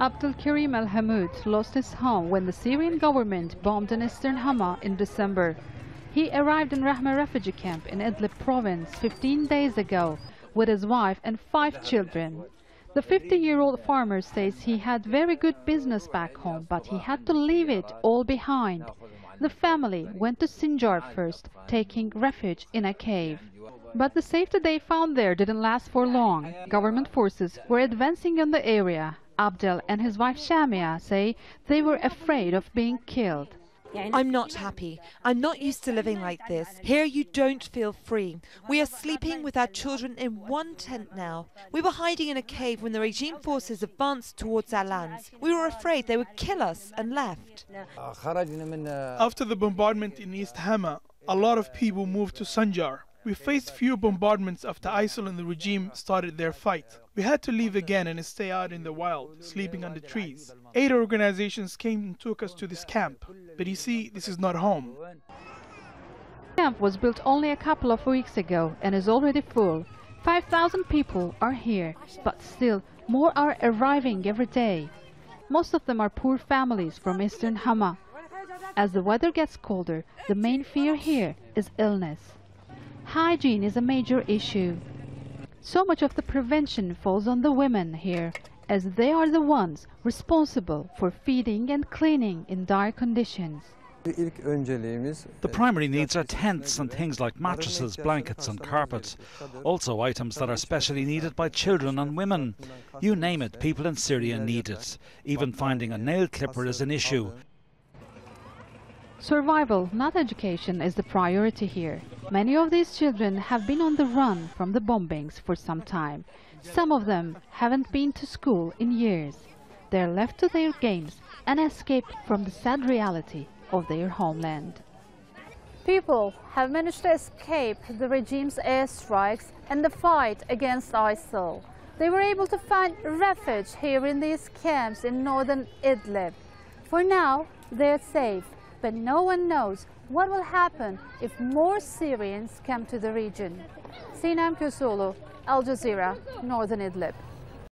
Abdul Karim Al Hamoud lost his home when the Syrian government bombed in eastern Hama in December. He arrived in Rahma refugee camp in Idlib province 15 days ago with his wife and five children. The 50-year-old farmer says he had very good business back home, but he had to leave it all behind. The family went to Sinjar first, taking refuge in a cave. But the safety they found there didn't last for long. Government forces were advancing on the area. Abdel and his wife Shamia say they were afraid of being killed. I'm not happy. I'm not used to living like this. Here you don't feel free. We are sleeping with our children in one tent now. We were hiding in a cave when the regime forces advanced towards our lands. We were afraid they would kill us and left. After the bombardment in East Hama, a lot of people moved to Sanjar. We faced few bombardments after ISIL and the regime started their fight. We had to leave again and stay out in the wild, sleeping under trees. Eight organizations came and took us to this camp. But you see, this is not home. The camp was built only a couple of weeks ago and is already full. 5,000 people are here, but still more are arriving every day. Most of them are poor families from eastern Hama. As the weather gets colder, the main fear here is illness. Hygiene is a major issue. So much of the prevention falls on the women here, as they are the ones responsible for feeding and cleaning in dire conditions. The primary needs are tents and things like mattresses, blankets and carpets. Also items that are specially needed by children and women. You name it, people in Syria need it. Even finding a nail clipper is an issue. Survival, not education, is the priority here. Many of these children have been on the run from the bombings for some time. Some of them haven't been to school in years. They're left to their games and escape from the sad reality of their homeland. People have managed to escape the regime's airstrikes and the fight against ISIL. They were able to find refuge here in these camps in northern Idlib. For now, they're safe but no one knows what will happen if more Syrians come to the region. Sinem Köseoğlu, Al Jazeera, Northern Idlib.